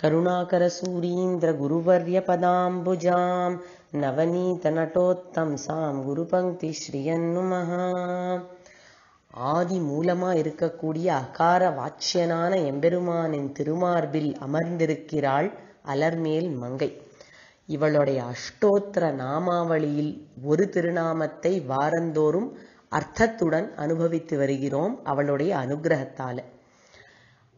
करुणाकरसूरीन्द्रगुरुवर्यपदाम्बुजां நவநீதநட்டோத்தம்சாம் குருபங்கி ஸ்ரீயன்னுமஹ ஆதி மூலமா இருக்கக்கூடிய அகார வாச்சியனான எம்பெருமானின் திருமார்பில் அமர்ந்திருக்கிறாள் அலர்மேல் மங்கை இவளுடைய அஷ்டோத்திர நாமாவளியில் ஒரு திருநாமத்தை வாரந்தோறும் அர்த்தத்துடன் அனுபவித்து வருகிறோம் அவளுடைய அனுகிரகத்தால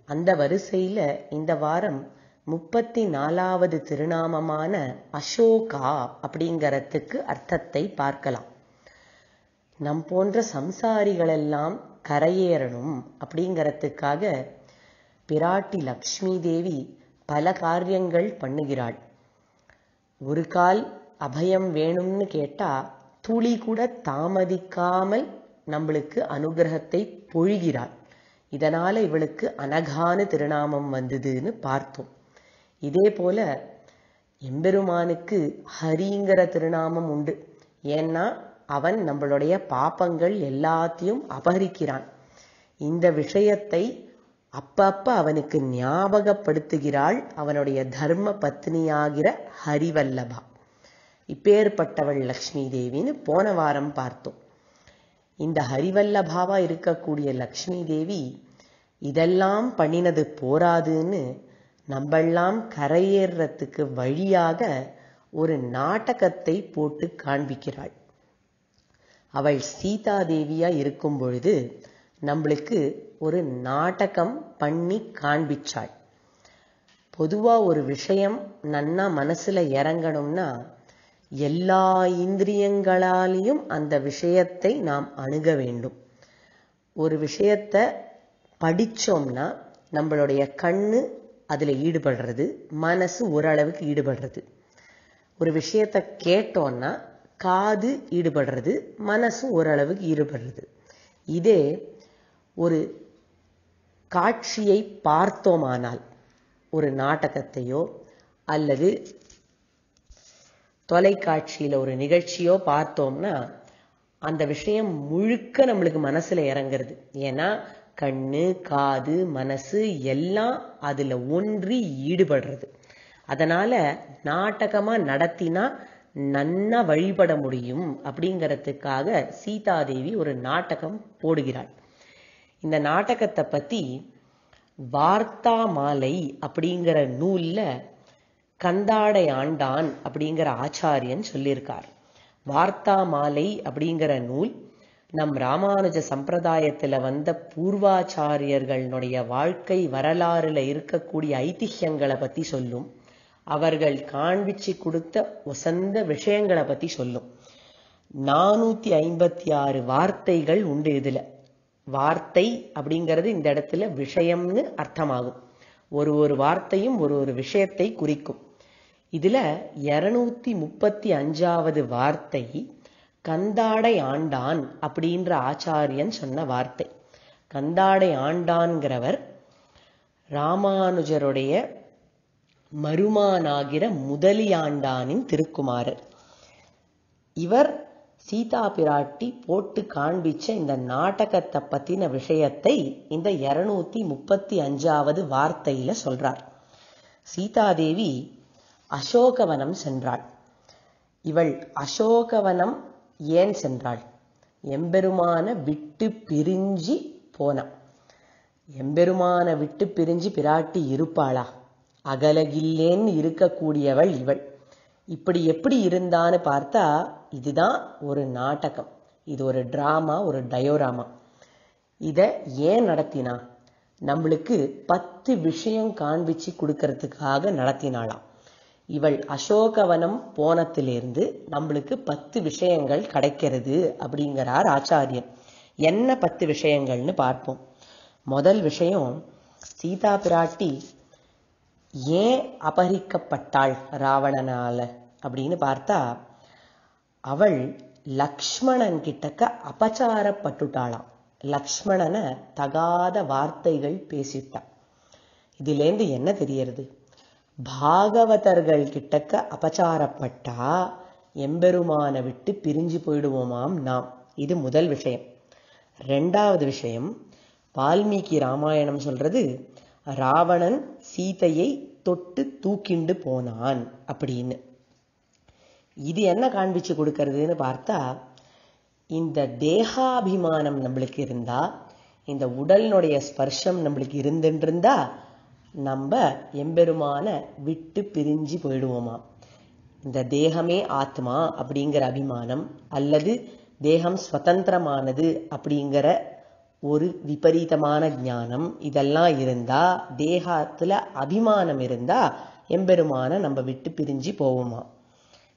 அந்த வரிசையில இந்த வாரம் முப்பத்தி நாலாவது திருநாமமான அசோகா அப்படிங்கறதுக்கு அர்த்தத்தை பார்க்கலாம். நம் போன்ற சம்சாரிகளெல்லாம் கரையேறணும் அப்படிங்கறதுக்காக பிராட்டி லக்ஷ்மி தேவி பல காரியங்கள் பண்ணுகிறாள். ஒரு கால் அபயம் வேணும்னு கேட்டா துளி கூட தாமதிக்காமல் நம்மளுக்கு அனுகிரகத்தை பொழிகிறாள். இதனால இவளுக்கு அனகான திருநாமம் வந்ததுன்னு பார்த்தோம். இதே போல எம்பெருமானுக்கு ஹரிங்கிற திருநாமம் உண்டு. ஏன்னா அவன் நம்மளுடைய பாப்பங்கள் எல்லாத்தையும் அபகரிக்கிறான். இந்த விஷயத்தை அப்பப்ப அவனுக்கு ஞாபகப்படுத்துகிறாள் அவனுடைய தர்ம பத்னியாகிற ஹரிவல்லபா. இப்பேற்பட்டவள் லக்ஷ்மி தேவின்னு போன வாரம் பார்த்தோம். இந்த ஹரிவல்லபாவா இருக்கக்கூடிய லக்ஷ்மி தேவி இதெல்லாம் பண்ணினது போராதுன்னு நம்மெல்லாம் கரையேறத்துக்கு வழியாக ஒரு நாடகத்தை போட்டு காண்பிக்கிறாள். அவள் சீதாதேவியா இருக்கும் பொழுது நம்மளுக்கு ஒரு நாடகம் பண்ணி காண்பிச்சாள். பொதுவா ஒரு விஷயம் நன்னா மனசுல இறங்கணும்னா எல்லா இந்திரியங்களாலையும் அந்த விஷயத்தை நாம் அணுக வேண்டும். ஒரு விஷயத்தை படிச்சோம்னா நம்மளுடைய கண்ணு அதுல ஈடுபடுறது மனசு ஓரளவுக்கு ஈடுபடுறது. ஒரு விஷயத்த கேட்டோம்னா காது ஈடுபடுறது மனசு ஓரளவுக்கு ஈடுபடுறது. இதே ஒரு காட்சியை பார்த்தோமானால் ஒரு நாடகத்தையோ அல்லது தொலைக்காட்சியில ஒரு நிகழ்ச்சியோ பார்த்தோம்னா அந்த விஷயம் முழுக்க நம்மளுக்கு மனசுல இறங்குறது. ஏன்னா கண்ணு காது மனசு எல்லாம் அதில் ஒன்றி ஈடுபடுறது. அதனால் நாடகமாக நடத்தினா நன்னா வழிபட முடியும் அப்படிங்கிறதுக்காக சீதாதேவி ஒரு நாடகம் போடுகிறாள். இந்த நாடகத்தை பற்றி வார்த்தா மாலை அப்படிங்கிற நூலில் கந்தாடை ஆண்டான் அப்படிங்கிற ஆச்சாரியன் சொல்லியிருக்கார். வார்த்தா மாலை அப்படிங்கிற நூல் நம் ராமானுஜ சம்பிரதாயத்தில் வந்த பூர்வாச்சாரியர்களுடைய வாழ்க்கை வரலாறுல இருக்கக்கூடிய ஐதிஹ்யங்களை பத்தி சொல்லும். அவர்கள் காண்பிச்சு கொடுத்த உசந்த விஷயங்களை பத்தி சொல்லும். நானூத்தி ஐம்பத்தி ஆறு வார்த்தைகள் உண்டு இதுல. வார்த்தை அப்படிங்கிறது இந்த இடத்துல விஷயம்னு அர்த்தமாகும். ஒரு ஒரு வார்த்தையும் ஒரு ஒரு விஷயத்தை குறிக்கும். இதுல இருநூத்தி முப்பத்தி அஞ்சாவது வார்த்தை கந்தாடை ஆண்டான் அப்படின்ற ஆச்சாரியன் சொன்ன வார்த்தை. கந்தாடை ஆண்டான்கிறவர் ராமானுஜருடைய மருமானாகிற முதலியாண்டானின் திருக்குமாரர். இவர் சீதா பிராட்டி போட்டு காண்பிச்ச இந்த நாடகத்தை பத்தின விஷயத்தை இந்த இருநூத்தி முப்பத்தி அஞ்சாவது வார்த்தையில சொல்றார். சீதாதேவி அசோகவனம் சென்றாள். இவள் அசோகவனம் ஏன் சென்றாள்? எம்பெருமான விட்டு பிரிஞ்சு போனான். எம்பெருமான விட்டு பிரிஞ்சு பிராட்டி இருப்பாளா? அகலகில்லேன்னு இருக்கக்கூடியவள் இவள். இப்படி எப்படி இருந்தான்னு பார்த்தா இதுதான் ஒரு நாடகம். இது ஒரு டிராமா ஒரு டயோராமா. இதை ஏன் நடத்தினா? நம்மளுக்கு பத்து விஷயம் காண்பிச்சு கொடுக்கறதுக்காக நடத்தினாளாம். இவள் அசோகவனம் போனத்திலிருந்து நம்மளுக்கு பத்து விஷயங்கள் கிடைக்கிறது அப்படிங்கிறார் ஆச்சாரியன். என்ன பத்து விஷயங்கள்னு பார்ப்போம். முதல் விஷயம் சீதா பிராட்டி ஏன் அபகரிக்கப்பட்டாள் ராவணனால அப்படின்னு பார்த்தா அவள் லக்ஷ்மணன் கிட்டக்க அபச்சாரப்பட்டுட்டாளாம். லக்ஷ்மணனை தகாத வார்த்தைகள் பேசிட்டான் இதுலேருந்து என்ன தெரியறது? பாகவதர்கள் கிட்டக்க அபச்சாரப்பட்டா எம்பெருமானை விட்டு பிரிஞ்சு போயிடுவோமாம் நாம். இது முதல் விஷயம். ரெண்டாவது விஷயம் வால்மீகி ராமாயணம் சொல்றது ராவணன் சீதையை தொட்டு தூக்கிண்டு போனான் அப்படின்னு. இது என்ன காண்பிச்சு கொடுக்கறதுன்னு பார்த்தா இந்த தேகாபிமானம் நம்மளுக்கு இருந்தா இந்த உடலினுடைய ஸ்பர்ஷம் நம்மளுக்கு இருந்துட்டு இருந்தா நம்ம எம்பெருமான விட்டு பிரிஞ்சு போயிடுவோமா? இந்த தேகமே ஆத்மா அப்படிங்கிற அபிமானம் அல்லது தேகம் ஸ்வதந்திரமானது அப்படிங்கிற ஒரு விபரீதமான ஞானம் இதெல்லாம் இருந்தா தேகத்துல அபிமானம் இருந்தா எம்பெருமான நம்ம விட்டு பிரிஞ்சு போவோமா?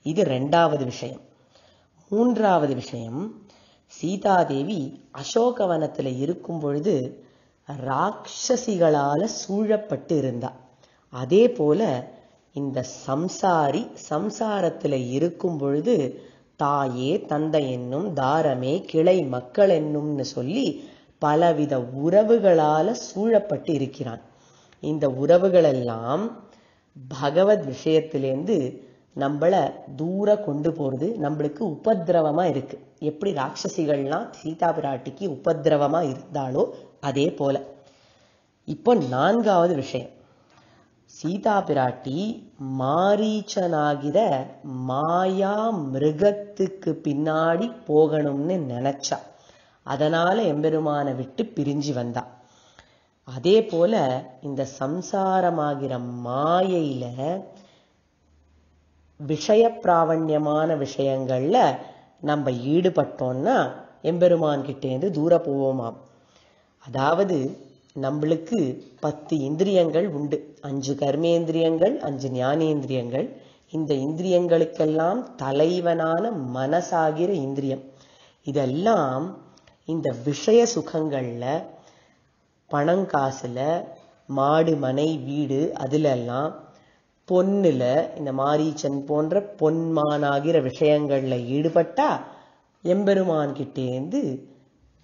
இது ரெண்டாவது விஷயம். மூன்றாவது விஷயம் சீதாதேவி அசோகவனத்தில் இருக்கும் பொழுது ராட்சசிகளால் சூழப்பட்டு இருந்தா அதே போல இந்த சம்சாரி சம்சாரத்துல இருக்கும் பொழுது தாயே தந்தை என்னும் தாரமே கிளை மக்கள் என்னும்னு சொல்லி பலவித உறவுகளால சூழப்பட்டு இருக்கிறான் இந்த உறவுகளெல்லாம் பகவத் விஷயத்திலேருந்து நம்மள தூர கொண்டு போறது நம்மளுக்கு உபதிரவமாக இருக்கு. எப்படி ராட்சசிகள்லாம் சீதா பிராட்டிக்கு உபதிரவமாக இருந்தாலோ அதே போல இப்போ நான்காவது விஷயம். சீதா பிராட்டி மாரீச்சனாகிற மாயா மிருகத்துக்கு பின்னாடி போகணும்னு நினைச்சா அதனால எம்பெருமானை விட்டு பிரிஞ்சு வந்தா. அதே போல இந்த சம்சாரமாகிற மாயையில விஷய பிராவண்யமான விஷயங்கள்ல நம்ம ஈடுபட்டோம்னா எம்பெருமான் கிட்டேருந்து தூர போவோமாம். அதாவது நம்மளுக்கு பத்து இந்திரியங்கள் உண்டு. அஞ்சு கர்மேந்திரியங்கள் அஞ்சு ஞானேந்திரியங்கள். இந்த இந்திரியங்களுக்கெல்லாம் தலைவனான மனசாகிற இந்திரியம். இதெல்லாம் இந்த விஷய சுகங்களில் பணங்காசில் மாடு மனை வீடு அதிலெல்லாம் பொண்ணில் இந்த மாரீச்சன் போன்ற பொன்மானாகிற விஷயங்களில் ஈடுபட்டா எம்பெருமான்கிட்டேருந்து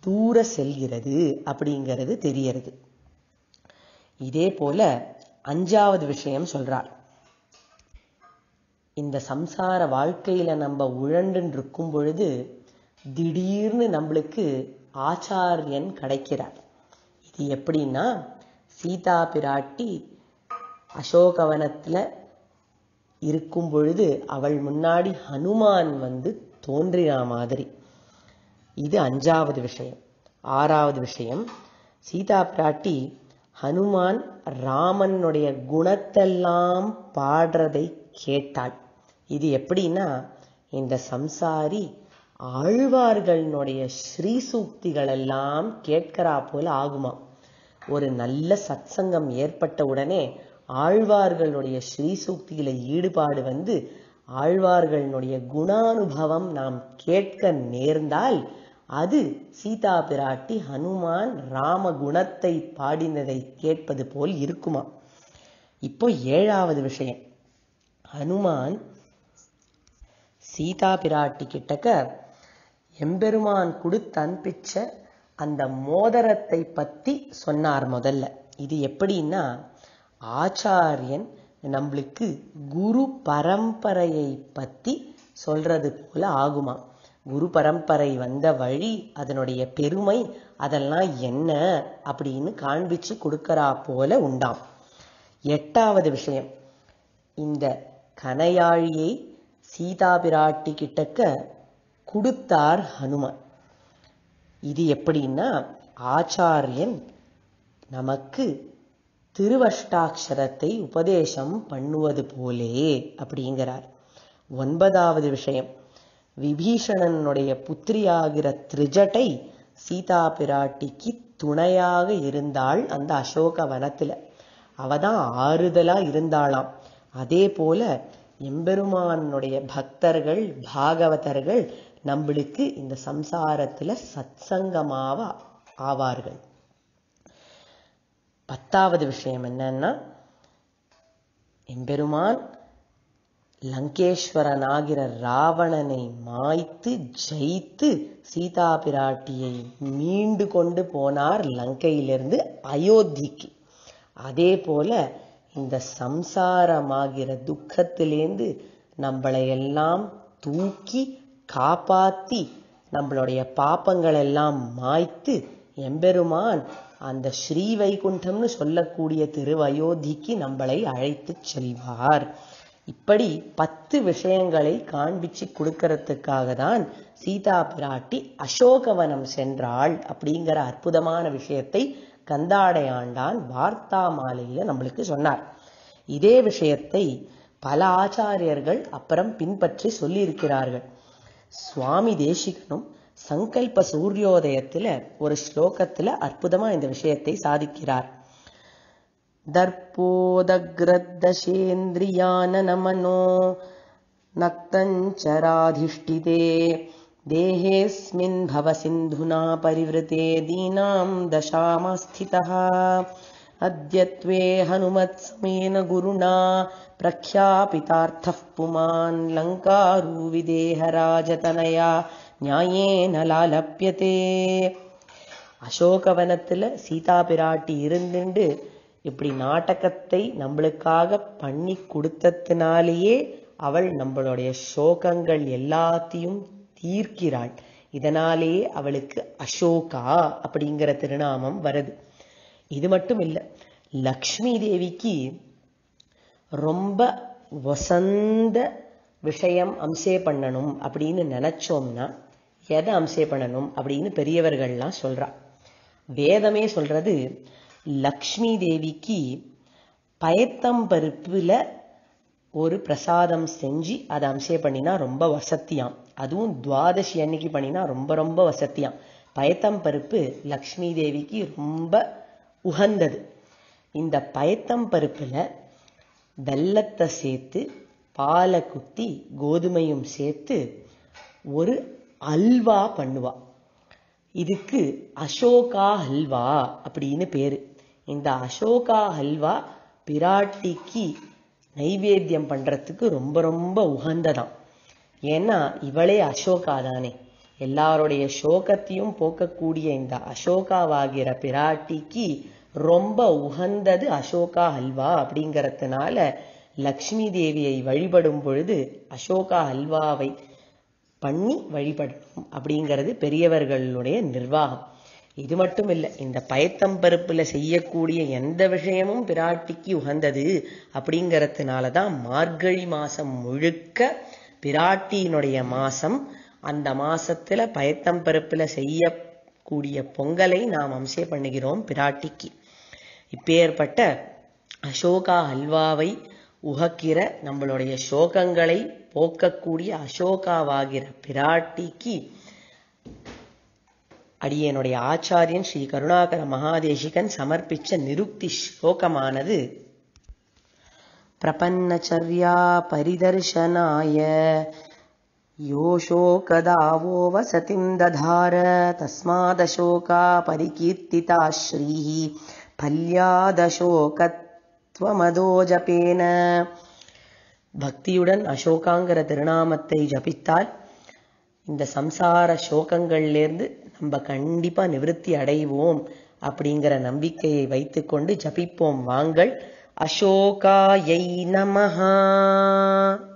தூர செல்கிறது அப்படிங்கிறது தெரியறது. இதே போல அஞ்சாவது விஷயம் சொல்றார். இந்த சம்சார வாழ்க்கையில நம்ம உழண்டுன்னு இருக்கும் பொழுது திடீர்னு நம்மளுக்கு ஆச்சாரியன் கிடைக்கிறார். இது எப்படின்னா சீதா பிராட்டி அசோகவனத்துல இருக்கும் பொழுது அவள் முன்னாடி ஹனுமான் வந்து தோன்றினா மாதிரி. இது அஞ்சாவது விஷயம். ஆறாவது விஷயம் சீதா பிராட்டி ஹனுமான் ராமனுடைய குணத்தெல்லாம் பாடுறதை கேட்டாள். இது எப்படின்னா இந்த சம்சாரி ஆழ்வார்களுடைய ஸ்ரீ சூக்திகள் எல்லாம் கேட்கிறா போல ஆகுமா. ஒரு நல்ல சத்சங்கம் ஏற்பட்ட உடனே ஆழ்வார்களுடைய ஸ்ரீ சூக்தியில ஈடுபாடு வந்து ஆழ்வார்களுடைய குணானுபவம் நாம் கேட்க நேர்ந்தால் அது சீதா பிராட்டி ஹனுமான் ராம குணத்தை பாடினதை கேட்பது போல் இருக்குமா? இப்போ ஏழாவது விஷயம். ஹனுமான் சீதா பிராட்டி கிட்டக்க எம்பெருமான் கொடுத்து அனுப்பிச்ச அந்த மோதரத்தை பத்தி சொன்னார் முதல்ல. இது எப்படின்னா ஆச்சாரியன் நம்மளுக்கு குரு பரம்பரையை பத்தி சொல்றது போல ஆகுமா? குரு பரம்பரை வந்த வழி அதனுடைய பெருமை அதெல்லாம் என்ன அப்படின்னு காண்பிச்சு கொடுக்கறா போல உண்டாம். எட்டாவது விஷயம் இந்த கனையாழியை சீதா பிராட்டி கிட்டக்க கொடுத்தார் ஹனுமான். இது எப்படின்னா ஆச்சாரியன் நமக்கு திருவஷ்டாட்சரத்தை உபதேசம் பண்ணுவது போலே அப்படிங்கிறார். ஒன்பதாவது விஷயம் விபீஷணனுடைய புத்திரியாகிற திரிஜட்டை சீதா பிராட்டிக்கு துணையாக இருந்தாள் அந்த அசோக வனத்துல. அவதான் ஆறுதலா இருந்தாளாம். அதே போல எம்பெருமானுடைய பக்தர்கள் பாகவதர்கள் நம்மளுக்கு இந்த சம்சாரத்துல சத்சங்கமாக ஆவார்கள். பத்தாவது விஷயம் என்னன்னா எம்பெருமான் லங்கேஸ்வரனாகிற ராவணனை மாய்த்து ஜெயித்து சீதா பிராட்டியை மீண்டு கொண்டு போனார் லங்கையிலிருந்து அயோத்திக்கு. அதே போல இந்த சம்சாரமாகிற துக்கத்திலேந்து நம்மளை எல்லாம் தூக்கி காப்பாத்தி நம்மளுடைய பாப்பங்கள் எல்லாம் மாய்த்து எம்பெருமான் அந்த ஸ்ரீ வைகுண்டம்னு சொல்லக்கூடிய திருவயோத்திக்கு நம்மளை அழைத்து செல்வார். இப்படி பத்து விஷயங்களை காண்பிச்சு கொடுக்கறதுக்காக தான் சீதா பிராட்டி அசோகவனம் சென்றாள் அப்படிங்கிற அற்புதமான விஷயத்தை கந்தாடை ஆண்டான் வார்த்தா மாலையில நம்மளுக்கு சொன்னார். இதே விஷயத்தை பல ஆச்சாரியர்கள் அப்புறம் பின்பற்றி சொல்லியிருக்கிறார்கள். சுவாமி தேசிகனும் சங்கல்ப சூரியோதயத்துல ஒரு ஸ்லோகத்துல அற்புதமா இந்த விஷயத்தை சாதிக்கிறார். दर्पोदग्रदशेन्द्रियाननमनो नक्तञ्चराधिष्ठिते देहेऽस्मिन् भवसिन्धुना परिवृते दीनां दशामस्थितः अद्यत्वे हनुमत्समेन गुरुणा प्रख्यापितार्थः पुमान् लङ्कारुविदेहराजतनया न्यायेन लालप्यते அசோகவனத்துல சீதா பிராட்டி இருந்துண்டு இப்படி நாடகத்தை நம்மளுக்காக பண்ணி கொடுத்ததுனாலேயே அவள் நம்மளுடைய சோகங்கள் எல்லாத்தையும் தீர்க்கிறாள். இதனாலேயே அவளுக்கு அசோகா அப்படிங்கிற திருநாமம் வருது. இது மட்டும் இல்ல லக்ஷ்மி தேவிக்கு ரொம்ப வசந்த விஷயம் அம்சே பண்ணணும் அப்படின்னு நினைச்சோம்னா எதை அம்சே பண்ணணும் அப்படின்னு பெரியவர்கள்லாம் சொல்றா. வேதமே சொல்றது லக்ஷ்மி தேவிக்கு பயத்தம்பருப்புல ஒரு பிரசாதம் செஞ்சு அதை அம்சே பண்ணினா ரொம்ப வசத்தியாம் அதுவும் துவாதசி அன்னைக்கு பண்ணினா ரொம்ப ரொம்ப வசத்தியாம் பயத்தம்பருப்பு லக்ஷ்மி தேவிக்கு ரொம்ப உகந்தது. இந்த பயத்தம்பருப்புல வெல்லத்தை சேர்த்து பாலை குத்தி கோதுமையும் சேர்த்து ஒரு அல்வா பண்ணுவா. இதுக்கு அசோகா அல்வா அப்படின்னு பேரு. இந்த அசோகா ஹல்வா பிராட்டிக்கு நைவேத்தியம் பண்ணுறதுக்கு ரொம்ப ரொம்ப உகந்ததாம். ஏன்னா இவளே அசோகா தானே எல்லாருடைய சோகத்தையும் போக்கக்கூடிய இந்த அசோகாவாகிற பிராட்டிக்கு ரொம்ப உகந்தது அசோகா ஹல்வா அப்படிங்கிறதுனால லக்ஷ்மி தேவியை வழிபடும் பொழுது அசோகா ஹல்வாவை பண்ணி வழிபடணும் அப்படிங்கிறது பெரியவர்களுடைய நிர்வாகம். இது மட்டும் இல்லை இந்த பயத்தம்பருப்பில் செய்யக்கூடிய எந்த விஷயமும் பிராட்டிக்கு உகந்தது அப்படிங்கறதுனால தான் மார்கழி மாதம் முழுக்க பிராட்டியினுடைய மாதம் அந்த மாதத்தில் பயத்தம்பருப்பில் செய்யக்கூடிய பொங்கலை நாம் அம்சே பண்ணுகிறோம் பிராட்டிக்கு. இப்பேற்பட்ட அசோகா அல்வாவை உகக்கிற நம்மளுடைய சோகங்களை போக்கக்கூடிய அசோகாவாகிற பிராட்டிக்கு அடியனுடைய ஆச்சாரியன் ஸ்ரீ கருணாகர மகாதேசிகன் சமர்ப்பிச்ச நிருக்தி ஸ்லோகமானது பிரபன்னச்சர்யா பரிதர்சனாய योशोकदावो वसतिं दधार तस्मादशोका परिकीर्तिता श्रीः फल्यादशोकत्वमदो जपेन பக்தியுடன் அசோகாங்கிற திருநாமத்தை ஜபித்தால் இந்த சம்சார சோகங்கள்லேருந்து நம்ம கண்டிப்பா நிவிருத்தி அடைவோம் அப்படிங்கிற நம்பிக்கையை வைத்துக்கொண்டு ஜபிப்போம். வாங்கள். அசோகாயை நமஹா.